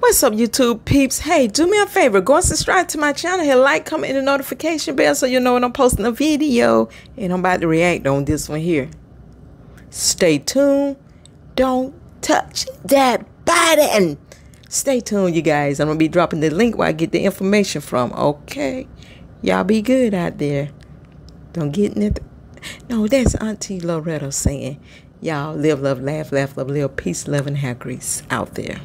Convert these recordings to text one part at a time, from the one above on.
What's up, YouTube peeps? Hey, do me a favor. Go and subscribe to my channel. Hit like, comment, and the notification bell so you know when I'm posting a video. And I'm about to react on this one here. Stay tuned. Don't touch that button. Stay tuned, you guys. I'm going to be dropping the link where I get the information from. Okay? Y'all be good out there. Don't get nothing. No, that's Auntie Loretta saying, y'all live, love, laugh, laugh, love, live, peace, love, and hair grease out there.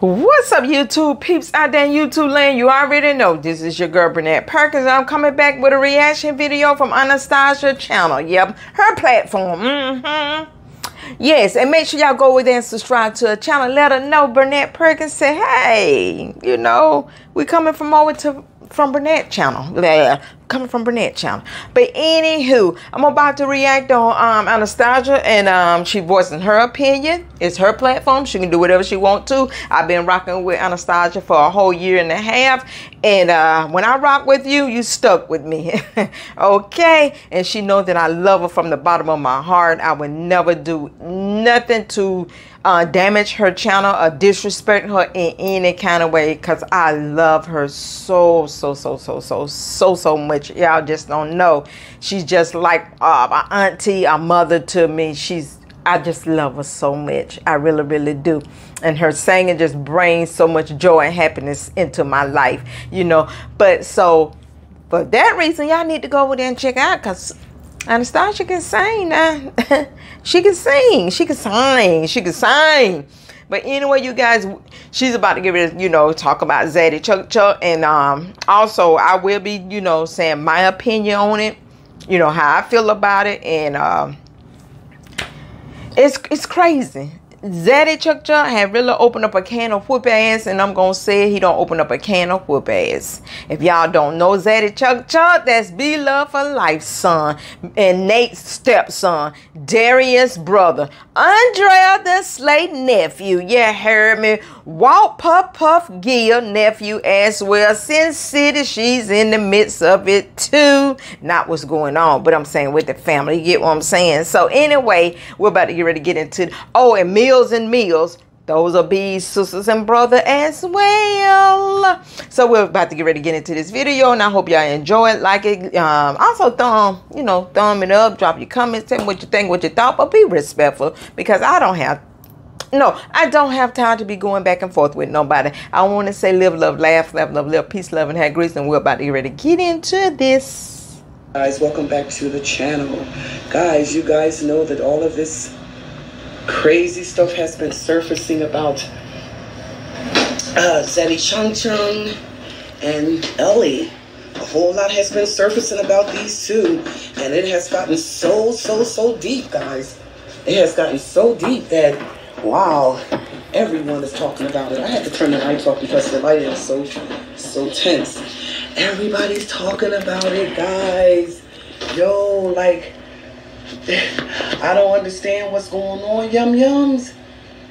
What's up, YouTube peeps out there in YouTube land? You already know this is your girl Burnett Perkins. I'm coming back with a reaction video from Anastasia channel. Yep, her platform. Mm-hmm. Yes, and make sure y'all go over there and subscribe to her channel. Let her know Burnett Perkins said, hey, you know, we coming from over to from Burnett channel. Yeah, coming from Burnett channel. But anywho, I'm about to react on um, Anastasia and um, she voicing her opinion. It's her platform. She can do whatever she want to. I've been rocking with Anastasia for a whole year and a half. And uh, when I rock with you, you stuck with me. okay? And she knows that I love her from the bottom of my heart. I would never do nothing to uh, damage her channel or disrespect her in any kind of way because I love her so, so, so, so, so, so, so much. Y'all just don't know. She's just like uh, my auntie, a mother to me. She's I just love her so much. I really, really do. And her singing just brings so much joy and happiness into my life, you know. But so for that reason, y'all need to go over there and check out because Anastasia can sing now. she can sing. She can sing. She can sing. But anyway, you guys, she's about to give it, you know, talk about Zaddy Chuck Chuck. And um, also, I will be, you know, saying my opinion on it. You know, how I feel about it. And um, it's, it's crazy. Zaddy Chuck Chuck had really opened up a can of whoop ass, and I'm gonna say he don't open up a can of whoop ass. If y'all don't know Zaddy Chuck Chuck, that's B Love for Life son, and Nate's stepson, Darius' brother, Andrea the Slate nephew. Yeah, heard me. Walt Puff Puff Gill nephew as well. Sin City, she's in the midst of it too. Not what's going on, but I'm saying with the family. You get what I'm saying? So anyway, we're about to get ready to get into. Oh, and Meals and Meals. Those are B's sisters and brother as well. So we're about to get ready to get into this video, and I hope y'all enjoy it, like it. Um, also, thumb, you know, thumb it up, drop your comments, tell me what you think, what you thought, but be respectful because I don't have no, I don't have time to be going back and forth with nobody. I want to say live, love, laugh, laugh, love, live, peace, love, and have grace. And we're about to get ready to get into this. Guys, welcome back to the channel. Guys, you guys know that all of this crazy stuff has been surfacing about uh, Zaddy Chung Chung and Ellie. A whole lot has been surfacing about these two, and it has gotten so, so, so deep, guys. It has gotten so deep that, wow, everyone is talking about it. I had to turn the lights off because the lighting is so, so tense. Everybody's talking about it, guys. Yo, like, I don't understand what's going on, yum yums.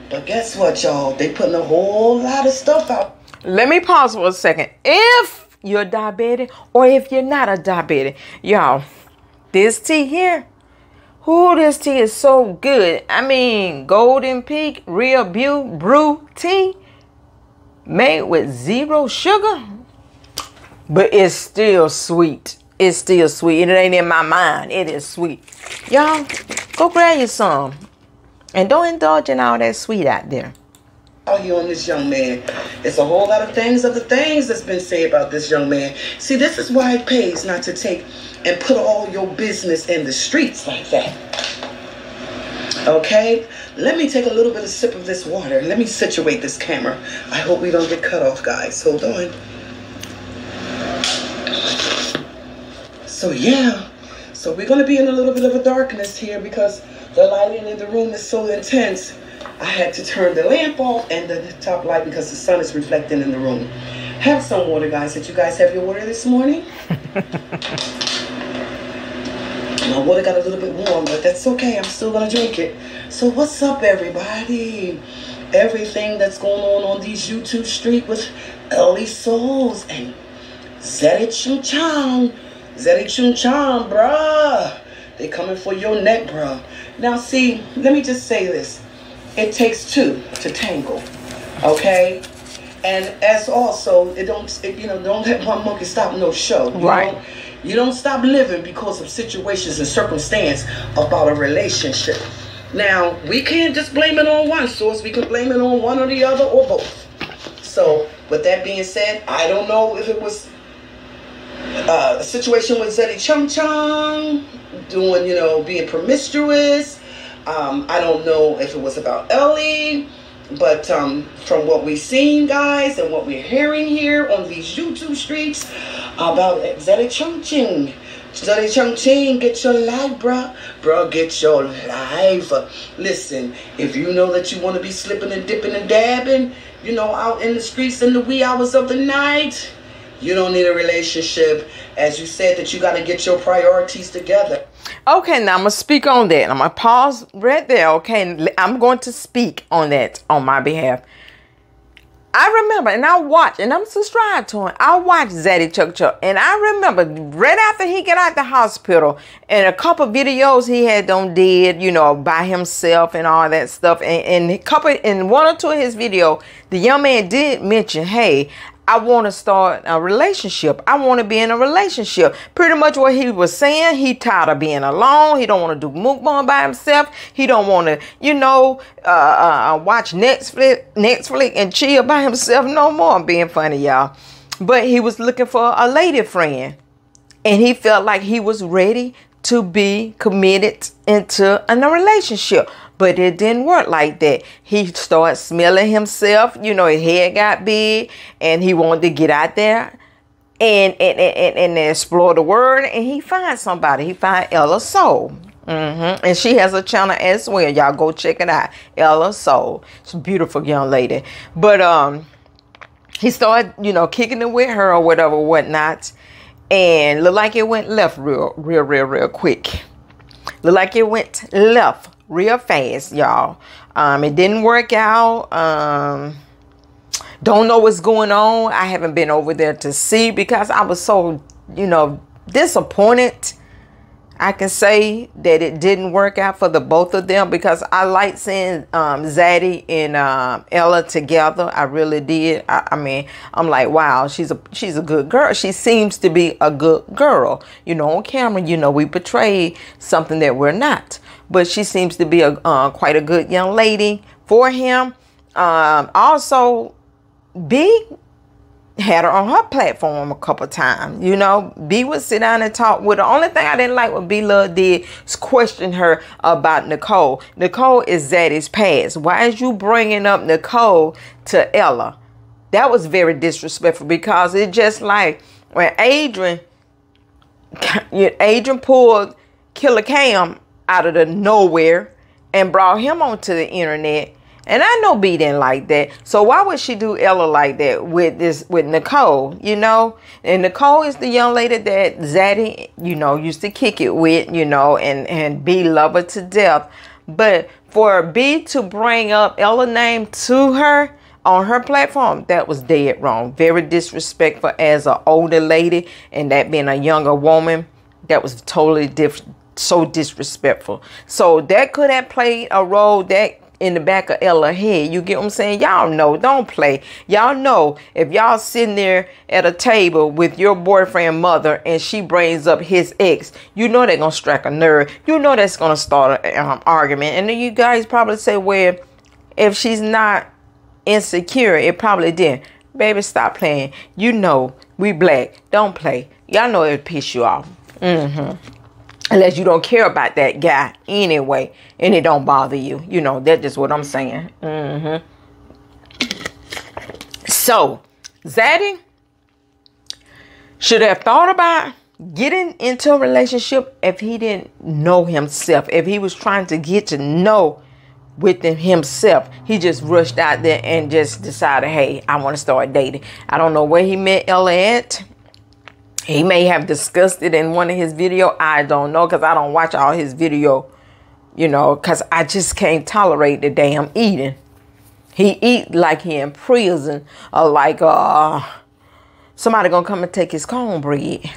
But guess what, y'all? They putting a whole lot of stuff out. Let me pause for a second. If you're diabetic or if you're not a diabetic, y'all, this tea here, who this tea is so good. I mean, Golden Peak Real Brew, brew tea made with zero sugar, but it's still sweet. It's still sweet. And it ain't in my mind. It is sweet. Y'all, go grab you some. And don't indulge in all that sweet out there. Out here on this young man. It's a whole lot of things of the things that's been said about this young man. See, this is why it pays not to take and put all your business in the streets like that. Okay? Let me take a little bit of sip of this water. Let me situate this camera. I hope we don't get cut off, guys. Hold on. So yeah, so we're gonna be in a little bit of a darkness here because the lighting in the room is so intense. I had to turn the lamp off and the top light because the sun is reflecting in the room. Have some water, guys. Did you guys have your water this morning? My water got a little bit warm, but that's okay. I'm still gonna drink it. So what's up, everybody? Everything that's going on on these YouTube street with Ellie Souls and Chung Chang Zaddy Chung Chang, bruh. They coming for your neck, bruh. Now, see, let me just say this. It takes two to tangle, okay? And as also, it don't, it, you know, don't let one monkey stop no show. You Right. Know? You don't stop living because of situations and circumstance about a relationship. Now, we can't just blame it on one source. We can blame it on one or the other or both. So, with that being said, I don't know if it was uh, situation with Zeddy Chung Chung doing, you know, being promiscuous. Um, I don't know if it was about Ellie, but um, from what we've seen, guys, and what we're hearing here on these YouTube streets about Zeddy Chung Chung. Zeddy Chung Chung, get your life, bruh. Bruh, get your life. Listen, if you know that you want to be slipping and dipping and dabbing, you know, out in the streets in the wee hours of the night, you don't need a relationship. As you said, that you got to get your priorities together. Okay, now I'm gonna speak on that. I'm gonna pause right there. Okay, I'm going to speak on that on my behalf. I remember, and I watch, and I'm subscribed to him. I watch Zaddy Chuck Chuck, and I remember right after he got out the hospital, and a couple videos he had done did, you know, by himself and all that stuff. And, and a couple, in one or two of his video, the young man did mention, "Hey, I want to start a relationship. I want to be in a relationship. Pretty much what he was saying. He tired of being alone. He don't want to do mukbang by himself. He don't want to, you know, uh, uh, watch Netflix, Netflix and chill by himself no more. I'm being funny, y'all. But he was looking for a lady friend, and he felt like he was ready to be committed into a relationship. But it didn't work like that. He started smelling himself. You know, his head got big and he wanted to get out there and and, and, and explore the world. And he find somebody. He find Ella Soul. hmm And she has a channel as well. Y'all go check it out. Ella Soul. She's a beautiful young lady. But um he started, you know, kicking it with her or whatever, whatnot. And looked like it went left real, real, real, real quick. Looked like it went left real fast, y'all. Um, it didn't work out. Um, don't know what's going on. I haven't been over there to see because I was so, you know, disappointed. I can say that it didn't work out for the both of them because I like seeing um, Zaddy and um, Ella together. I really did. I, I mean, I'm like, wow, she's a she's a good girl. She seems to be a good girl. You know, on camera, you know, we portray something that we're not, but she seems to be a uh, quite a good young lady for him. Um, also, B had her on her platform a couple times. You know, B would sit down and talk with her. Only thing I didn't like what B Love did is question her about Nicole. Nicole is Zaddy's past. Why is you bringing up Nicole to Ella? That was very disrespectful because it just like when Adrian, Adrian pulled Killer Cam out of the nowhere and brought him onto the internet. And I know B didn't like that. So why would she do Ella like that with this with Nicole? You know? And Nicole is the young lady that Zaddy, you know, used to kick it with, you know, and, and B love her to death. But for B to bring up Ella name to her on her platform, that was dead wrong. Very disrespectful as an older lady and that being a younger woman. That was totally different so disrespectful. So that could have played a role that in the back of Ella head. You get what I'm saying? Y'all know, don't play. Y'all know if y'all sitting there at a table with your boyfriend mother and she brings up his ex, you know they're gonna strike a nerve. You know that's gonna start an um, argument. And then you guys probably say, well, if she's not insecure, it probably did. Baby, stop playing. You know we black. Don't play. Y'all know it piss you off. Mm-hmm unless you don't care about that guy anyway and it don't bother you. You know that's just what i'm saying. Mm-hmm. so zaddy should have thought about getting into a relationship if he didn't know himself if he was trying to get to know within himself. He just rushed out there and just decided hey i want to start dating. I don't know where he met ella at he may have discussed it in one of his video. I don't know because I don't watch all his video, you know, because I just can't tolerate the damn eating. He eat like he in prison or like uh somebody gonna come and take his cornbread.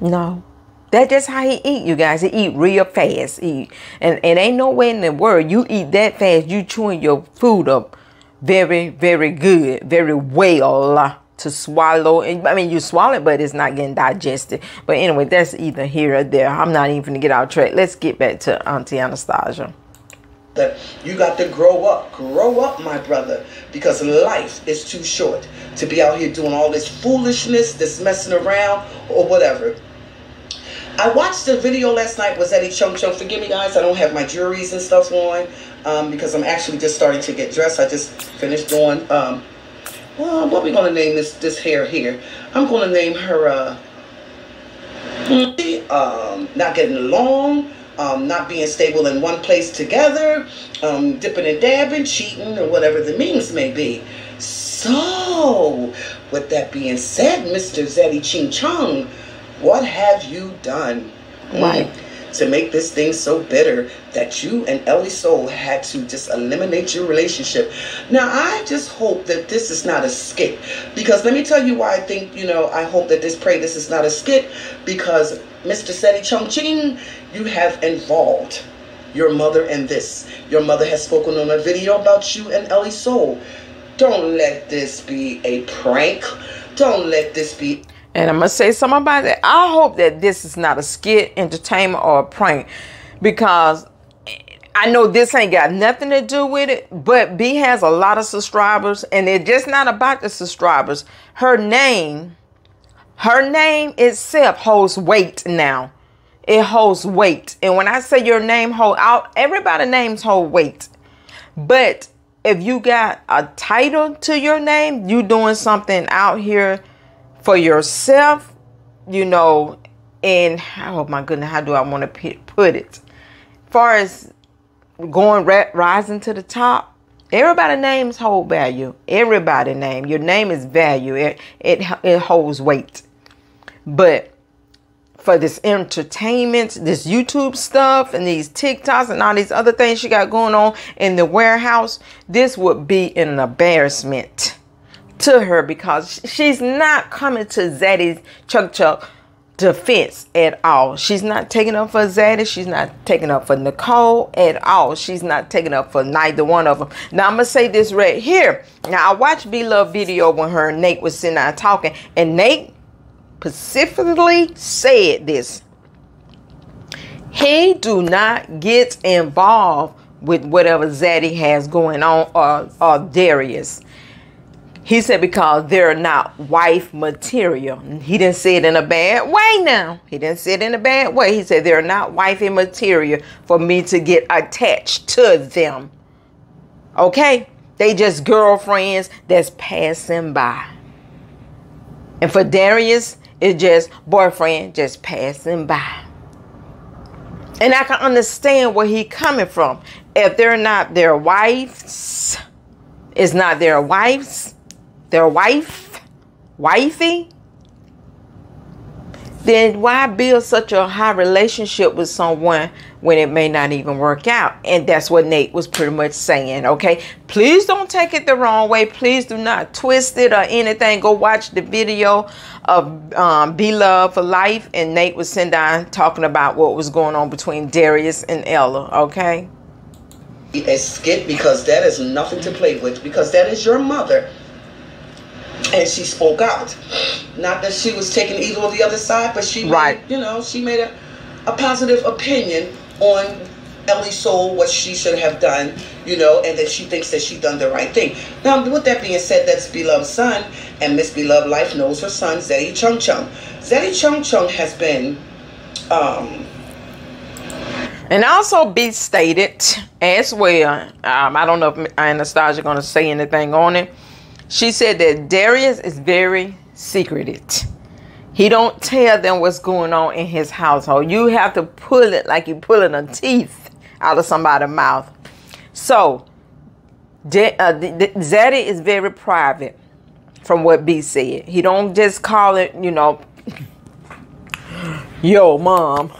No, That's just how he eat, you guys. He eat real fast. He, and, and ain't no way in the world you eat that fast. You chewing your food up very, very good, very well to swallow. And I mean, you swallow it, but it's not getting digested. But anyway, that's either here or there. I'm not even gonna get out track. Let's get back to Auntie Anastasia. You got to grow up, grow up, my brother, because life is too short to be out here doing all this foolishness, this messing around, or whatever. I watched the video last night with Eddie Chung Chung. Forgive me, guys, I don't have my jewelries and stuff on um, because I'm actually just starting to get dressed. I just finished doing, um, well, what we to name this this hair here? I'm going to name her, uh, um, not getting along, um, not being stable in one place together, um, dipping and dabbing, cheating, or whatever the means may be. So, with that being said, Mr. Zeddy Ching Chung, what have you done? Right. To make this thing so bitter that you and Ellie Soul had to just eliminate your relationship. Now, I just hope that this is not a skit. Because let me tell you why I think, you know, I hope that this, pray this is not a skit. Because Mr. Seti Chung Ching, you have involved your mother in this. Your mother has spoken on a video about you and Ellie Soul. Don't let this be a prank. Don't let this be and I'm gonna say something about that. I hope that this is not a skit, entertainment, or a prank, because I know this ain't got nothing to do with it. But B has a lot of subscribers, and it's just not about the subscribers. Her name, her name itself holds weight now. It holds weight, and when I say your name hold out, everybody names hold weight. But if you got a title to your name, you doing something out here for yourself, you know, and oh my goodness, how do I want to put it? Far as going rising to the top, everybody names hold value. Everybody name your name is value. It it it holds weight. But for this entertainment, this YouTube stuff, and these TikToks and all these other things she got going on in the warehouse, this would be an embarrassment to her because she's not coming to Zaddy's Chuck Chuck defense at all. She's not taking up for Zaddy. She's not taking up for Nicole at all. She's not taking up for neither one of them. Now I'm gonna say this right here. Now I watched B Love video when her and Nate was sitting there talking, and Nate specifically said this. He do not get involved with whatever Zaddy has going on or, or Darius. He said because they're not wife material. He didn't say it in a bad way now. He didn't say it in a bad way. He said they're not wifey material for me to get attached to them. Okay? They just girlfriends that's passing by. And for Darius, it's just boyfriend just passing by. And I can understand where he coming from. If they're not their wives, it's not their wives, their wife, wifey, then why build such a high relationship with someone when it may not even work out? And that's what Nate was pretty much saying, okay? Please don't take it the wrong way. Please do not twist it or anything. Go watch the video of um, B Love for Life. And Nate was sitting down talking about what was going on between Darius and Ella, okay? A skit because that is nothing to play with because that is your mother and she spoke out. Not that she was taking either or the other side, but she, right. Made, you know, she made a, a positive opinion on Ellie Soul, what she should have done, you know, and that she thinks that she done the right thing. Now, with that being said, that's Beloved Son, and Miss Beloved Life knows her son, Zeddy Chung Chung. Zeddy Chung Chung has been, um, and also be stated as well. Um, I don't know if Anastasia going to say anything on it she said that Darius is very secretive. He don't tell them what's going on in his household. You have to pull it like you're pulling a teeth out of somebody's mouth. So, uh, Zaddy is very private from what B said. He don't just call it, you know, yo, mom,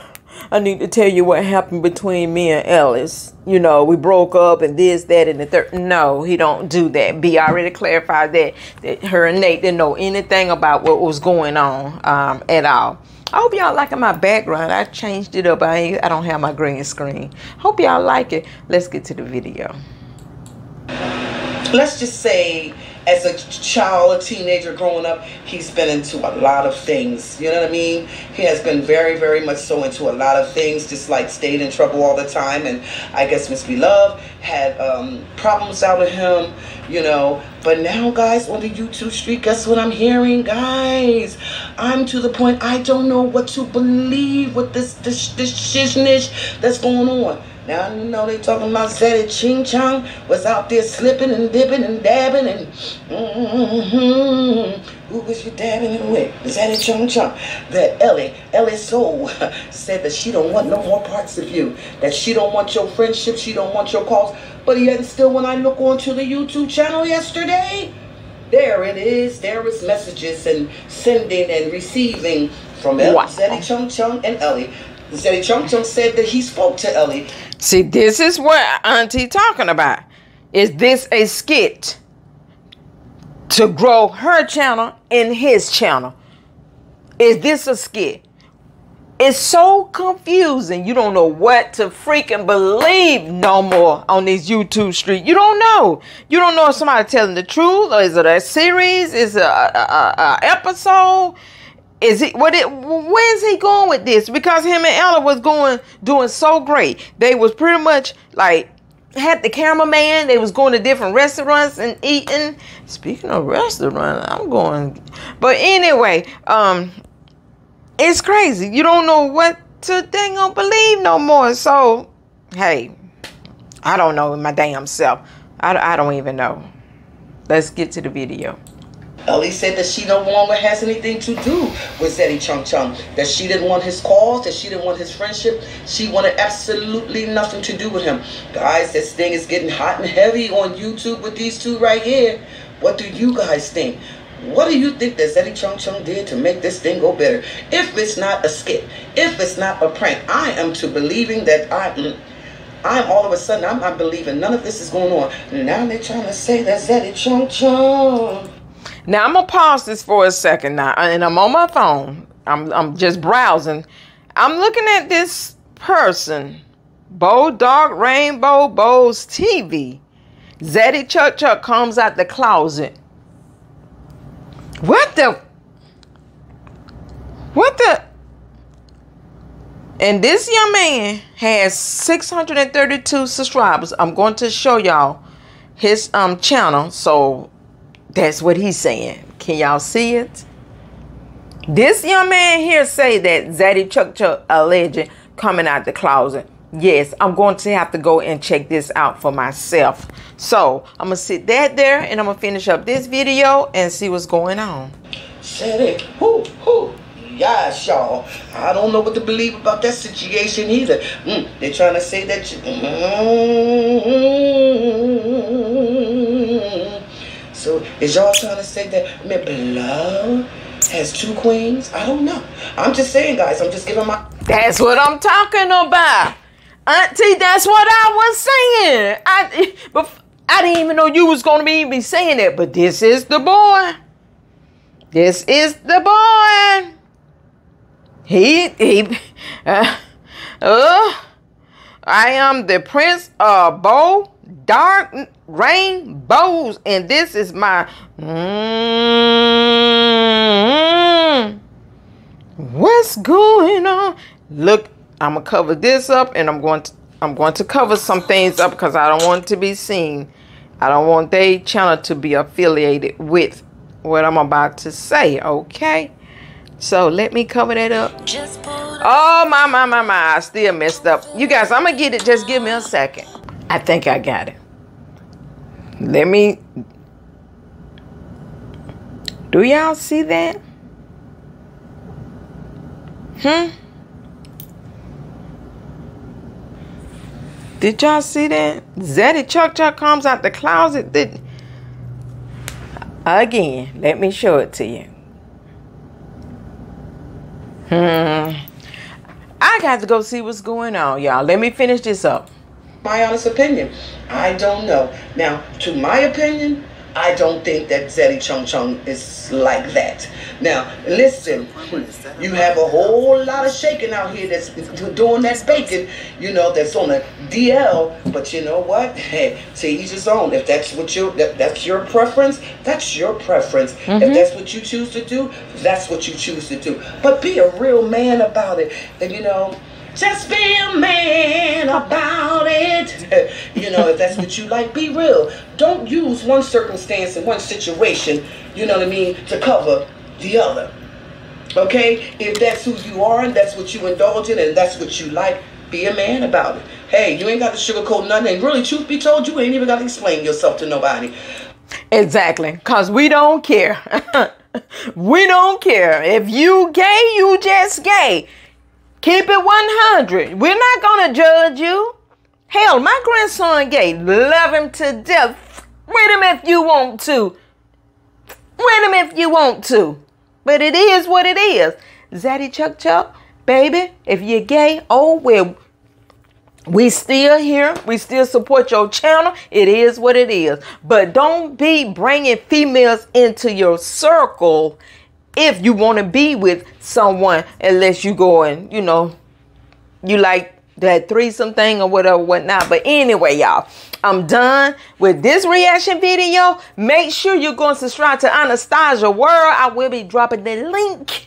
I need to tell you what happened between me and Ellis. You know, we broke up and this, that, and the third. No, he don't do that. B already clarified that that her and Nate didn't know anything about what was going on um, at all. I hope y'all liking my background. I changed it up. I I don't have my green screen. Hope y'all like it. Let's get to the video. Let's just say as a child, a teenager growing up, he's been into a lot of things. You know what I mean? He has been very, very much so into a lot of things, just like stayed in trouble all the time. And I guess Miss Beloved had um, problems out of him, you know. But now, guys, on the YouTube street, guess what I'm hearing, guys? I'm to the point I don't know what to believe with this this this shiznish that's going on. Now you know they talking about Zeddy Ching Chong was out there slipping and dipping and dabbing and mm-hmm. who was you dabbing it with? Zeddy Ching Chong. That Ellie, Ellie Soul said that she don't want no more parts of you. That she don't want your friendship, she don't want your calls. But yet still when I look onto the YouTube channel yesterday, there it is. There was messages and sending and receiving from Ellie, wow. Zeddy Chung Chung and Ellie. Zeddy Chung Chung said that he spoke to Ellie See, this is what Auntie talking about. Is this a skit to grow her channel and his channel? Is this a skit? It's so confusing. You don't know what to freaking believe no more on this YouTube street. You don't know. You don't know if somebody telling the truth or is it a series? Is it a, a, a episode? Is he what it where's he going with this? Because him and Ella was going doing so great. They was pretty much like had the cameraman, they was going to different restaurants and eating. Speaking of restaurant, I'm going but anyway, um it's crazy. You don't know what to dang on believe no more. So hey, I don't know my damn self. I, I don't even know. Let's get to the video. Ellie said that she no longer has anything to do with Zeddy Chung Chung. That she didn't want his calls, that she didn't want his friendship. She wanted absolutely nothing to do with him. Guys, this thing is getting hot and heavy on YouTube with these two right here. What do you guys think? What do you think that Zeddy Chung Chung did to make this thing go better? If it's not a skit, if it's not a prank, I am to believing that I am. I'm all of a sudden, I'm not believing none of this is going on. Now they're trying to say that Zeddy Chung Chung now I'm gonna pause this for a second now, and I'm on my phone. I'm I'm just browsing. I'm looking at this person, Bo Dog Rainbow Bows TV. Zeddy Chuck Chuck comes out the closet. What the? What the? And this young man has 632 subscribers. I'm going to show y'all his um channel. So that's what he's saying. Can y'all see it? This young man here say that Zaddy Chuck Chuck a legend coming out the closet. Yes, I'm going to have to go and check this out for myself. So I'm gonna sit that there and I'm gonna finish up this video and see what's going on. Said it. Whoo, whoo. Yes, y'all. I don't know what to believe about that situation either. Mm, they're trying to say that you. Mm, so is y'all trying to say that me beloved has two queens? I don't know. I'm just saying, guys. I'm just giving my. That's what I'm talking about, Auntie. That's what I was saying. I but I didn't even know you was gonna be even saying that. But this is the boy. This is the boy. He he. Uh, uh, I am the prince of Bo dark rainbows, and this is my. Mm, what's going on? Look, I'm gonna cover this up, and I'm going to I'm going to cover some things up because I don't want to be seen. I don't want their channel to be affiliated with what I'm about to say. Okay. So let me cover that up. Oh my my my my! I still messed up. You guys, I'm gonna get it. Just give me a second. I think I got it. Let me. Do y'all see that? Hmm? Did y'all see that? Zeddy Chuck Chuck comes out the closet. Did again? Let me show it to you. Hmm. I got to go see what's going on, y'all. Let me finish this up. My honest opinion. I don't know. Now, to my opinion, I don't think that Zeddy Chung Chung is like that. Now, listen, you have a whole lot of shaking out here that's doing that bacon, you know, that's on a DL. But you know what? Hey, to each his own. If that's what you that, that's your preference, that's your preference. Mm-hmm. If that's what you choose to do, that's what you choose to do. But be a real man about it. And you know, just be a man about it. you know, if that's what you like, be real. Don't use one circumstance and one situation, you know what I mean, to cover the other. Okay? If that's who you are and that's what you indulge in and that's what you like, be a man about it. Hey, you ain't got to sugarcoat nothing. And really, truth be told, you ain't even got to explain yourself to nobody. Exactly, because we don't care. we don't care. If you gay, you just gay. Keep it 100. We're not going to judge you. Hell, my grandson gay. Love him to death. With him if you want to. With him if you want to. But it is what it is. Zaddy Chuck Chuck, baby, if you're gay, oh well. We still here. We still support your channel. It is what it is. But don't be bringing females into your circle if you want to be with someone unless you go and, you know, you like that threesome thing or whatever, whatnot. But anyway, y'all, I'm done with this reaction video. Make sure you're going to subscribe to Anastasia World. I will be dropping the link.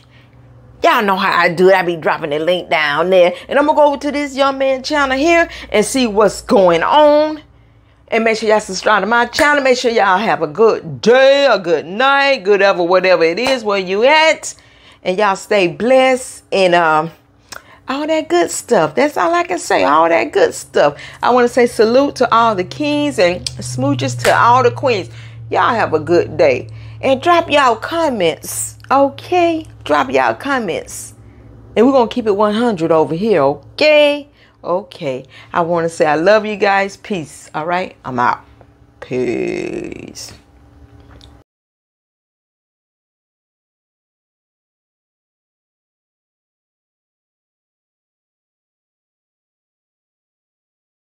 Y'all know how I do it. I be dropping the link down there. And I'm to go over to this young man channel here and see what's going on. And make sure y'all subscribe to my channel. Make sure y'all have a good day, a good night, good ever, whatever it is where you at. And y'all stay blessed and um all that good stuff. That's all I can say. All that good stuff. I want to say salute to all the kings and smooches to all the queens. Y'all have a good day. And drop y'all comments. Okay? Drop y'all comments. And we're going to keep it 100 over here. Okay? Okay. I want to say I love you guys. Peace. All right? I'm out. Peace.